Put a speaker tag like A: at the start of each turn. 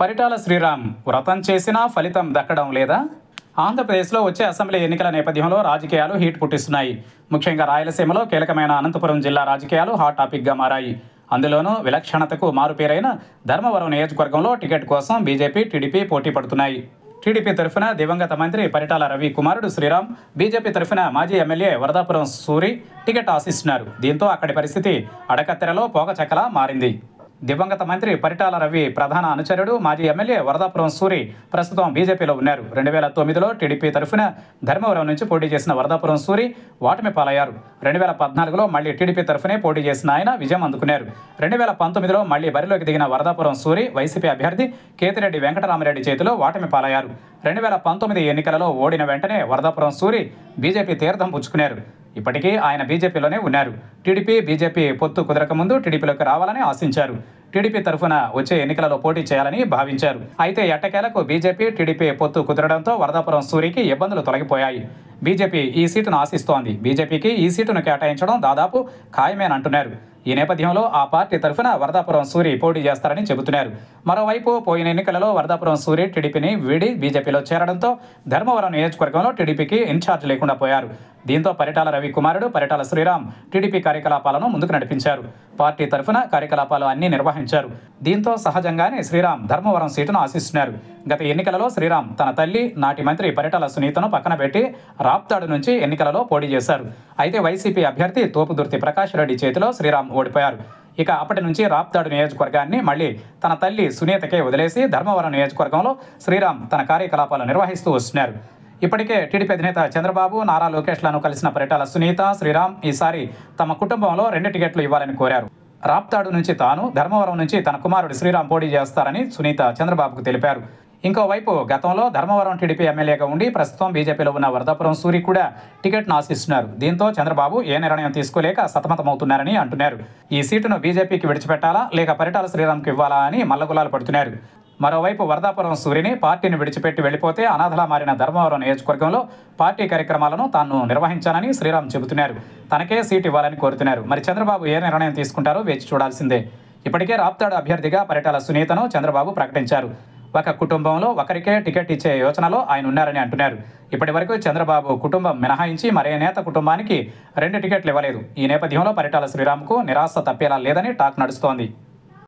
A: పరిటాల శ్రీరామ్ వ్రతం చేసినా ఫలితం దక్కడం లేదా? ఆంధ్రప్రదేశ్లో వచ్చే అసెంబ్లీ ఎన్నికల నేపథ్యంలో రాజకీయాలు హీట్ పుట్టిస్తున్నాయి. ముఖ్యంగా రాయలసీమలో కీలకమైన అనంతపురం జిల్లా రాజకీయాలు హాట్ టాపిక్గా మారాయి. అందులోనూ విలక్షణతకు మారుపేరైన ధర్మవరం నియోజకవర్గంలో టికెట్ కోసం బీజేపీ టీడీపీ పోటీ పడుతున్నాయి. టీడీపీ తరఫున దివంగత మంత్రి పరిటాల రవి కుమారుడు శ్రీరామ్ బీజేపీ తరఫున మాజీ ఎమ్మెల్యే వరదాపురం సూరి టికెట్ ఆశిస్తున్నారు. దీంతో అక్కడి పరిస్థితి అడకత్తెరలో పోగచక్కలా మారింది. దివంగత మంత్రి పరిటాల రవి ప్రధాన అనుచరుడు మాజీ ఎమ్మెల్యే వరదాపురం సూరి ప్రస్తుతం బీజేపీలో ఉన్నారు. రెండు వేల తొమ్మిదిలో టీడీపీ తరఫున ధర్మవరం నుంచి పోటీ చేసిన వరదాపురం సూరి ఓటమి పాలయ్యారు రెండు వేల పద్నాలుగులో మళ్ళీ టీడీపీ తరఫునే పోటీ చేసిన ఆయన విజయం అందుకున్నారు. రెండు వేల పంతొమ్మిదిలో మళ్ళీ బరిలోకి దిగిన వరదాపురం సూరి వైసీపీ అభ్యర్థి కేతిరెడ్డి వెంకటరామరెడ్డి చేతిలో ఓటమి పాలయ్యారు రెండు వేల పంతొమ్మిది ఎన్నికలలో ఓడిన వెంటనే వరదాపురం సూరి బీజేపీ తీర్థం పుచ్చుకున్నారు. ఇప్పటికీ ఆయన బీజేపీలోనే ఉన్నారు. టీడీపీ బీజేపీ పొత్తు కుదరక ముందు టీడీపీలోకి రావాలని ఆశించారు. టీడీపీ తరఫున వచ్చే ఎన్నికలలో పోటీ చేయాలని భావించారు. అయితే ఎట్టకేలకు బీజేపీ టీడీపీ పొత్తు కుదరడంతో వరదాపురం సూరికి ఇబ్బందులు తొలగిపోయాయి. బీజేపీ ఈ సీటును ఆశిస్తోంది. బీజేపీకి ఈ సీటును కేటాయించడం దాదాపు ఖాయమేనంటున్నారు. ఈ నేపథ్యంలో ఆ పార్టీ తరఫున వరదాపురం సూరి పోటీ చేస్తారని చెబుతున్నారు. మరోవైపు పోయిన ఎన్నికలలో వరదాపురం సూరి టీడీపీని వీడి బీజేపీలో చేరడంతో ధర్మవరం నియోజకవర్గంలో టీడీపీకి ఇన్ఛార్జ్ లేకుండా పోయారు. దీంతో పరిటాల రవి కుమారుడు పరిటాల శ్రీరామ్ టీడీపీ కార్యకలాపాలను ముందుకు నడిపించారు. పార్టీ తరఫున కార్యకలాపాలు అన్ని నిర్వహించారు. దీంతో సహజంగానే శ్రీరామ్ ధర్మవరం సీటును ఆశిస్తున్నారు గత ఎన్నికలలో శ్రీరామ్ తన తల్లి నాటి మంత్రి పరిటాల సునీతను పక్కన పెట్టి రాప్తాడు నుంచి ఎన్నికలలో పోటీ చేశారు. అయితే వైసీపీ అభ్యర్థి తోపుదుర్తి ప్రకాష్ రెడ్డి చేతిలో శ్రీరామ్ ఓడిపోయారు. ఇక అప్పటి నుంచి రాప్తాడు నియోజకవర్గాన్ని మళ్ళీ తన తల్లి సునీతకే వదిలేసి ధర్మవరం నియోజకవర్గంలో శ్రీరామ్ తన కార్యకలాపాలు నిర్వహిస్తూ వస్తున్నారు. ఇప్పటికే టీడీపీ అధినేత చంద్రబాబు నారా లోకేష్లను కలిసిన పరిటాల సునీత శ్రీరామ్ ఈసారి తమ కుటుంబంలో రెండు టికెట్లు ఇవ్వాలని కోరారు. రాప్తాడు నుంచి తాను ధర్మవరం నుంచి తన కుమారుడు శ్రీరామ్ పోటీ చేస్తారని సునీత చంద్రబాబుకు తెలిపారు. ఇంకోవైపు గతంలో ధర్మవరం టీడీపీ ఎమ్మెల్యేగా ఉండి ప్రస్తుతం బీజేపీలో ఉన్న వరదాపురం సూరి కూడా టికెట్ను ఆశిస్తున్నారు. దీంతో చంద్రబాబు ఏ నిర్ణయం తీసుకోలేక సతమతమవుతున్నారని అంటున్నారు. ఈ సీటును బీజేపీకి విడిచిపెట్టాలా లేక పరిటాల శ్రీరామ్కి ఇవ్వాలా అని మల్లగులాలు పడుతున్నారు. మరోవైపు వరదాపురం సూరిని పార్టీని విడిచిపెట్టి వెళ్ళిపోతే అనాథలా మారిన ధర్మవరం నియోజకవర్గంలో పార్టీ కార్యక్రమాలను తాను నిర్వహించానని శ్రీరామ్ చెబుతున్నారు. తనకే సీట్ ఇవ్వాలని కోరుతున్నారు. మరి చంద్రబాబు ఏ నిర్ణయం తీసుకుంటారో వేచి చూడాల్సిందే. ఇప్పటికే రాప్తాడు అభ్యర్థిగా పరిటాల సునీతను చంద్రబాబు ప్రకటించారు. ఒక కుటుంబంలో ఒకరికే టికెట్ ఇచ్చే యోచనలో ఆయన ఉన్నారని అంటున్నారు. ఇప్పటి వరకు చంద్రబాబు కుటుంబం మినహాయించి మరే నేత కుటుంబానికి రెండు టికెట్లు ఇవ్వలేదు. ఈ నేపథ్యంలో పరిటాల శ్రీరామ్కు నిరాశ తప్పేలా లేదని టాక్ నడుస్తోంది.